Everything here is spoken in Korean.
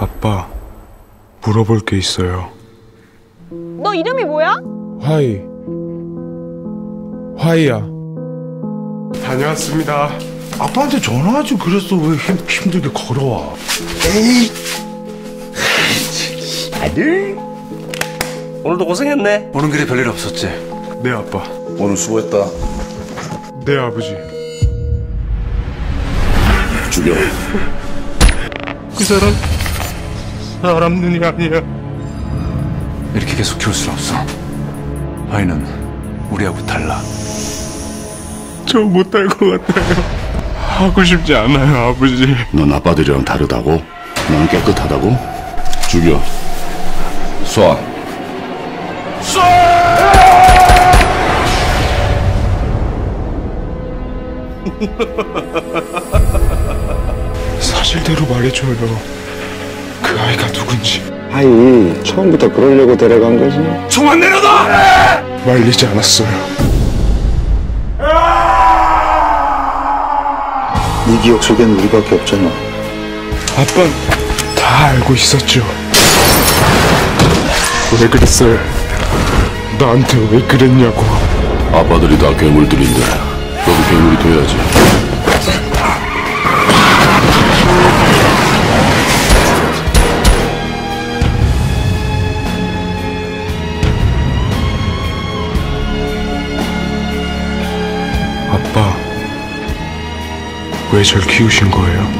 아빠, 물어볼 게 있어요. 너 이름이 뭐야? 화이. 화이야. 다녀왔습니다. 아빠한테 전화하지 그랬어 왜 힘, 힘들게 걸어와 아들 오늘도 고생했네 오는 길에 별일 없었지? 네, 아빠. 오늘 수고했다. 네, 아버지. 죽여. 그 사람, 사람 눈이 아니야. 이렇게 계속 키울 순 없어. 아이는 우리하고 달라. 저 못할 것 같아요. 하고 싶지 않아요, 아버지. 넌 아빠들이랑 다르다고? 넌 깨끗하다고? 죽여. 쏴. 사실대로 말해줘요. 그 아이가 누군지. 아이 처음부터 그러려고 데려간 거지 말리지 않았어요. 네 기억 속엔 우리밖에 없잖아 아빤 다 알고 있었죠. 왜 그랬어요? 나한테 왜 그랬냐고. 아빠들이 다 괴물들인데 너도 괴물이 돼야지. 왜 절 키우신 거예요?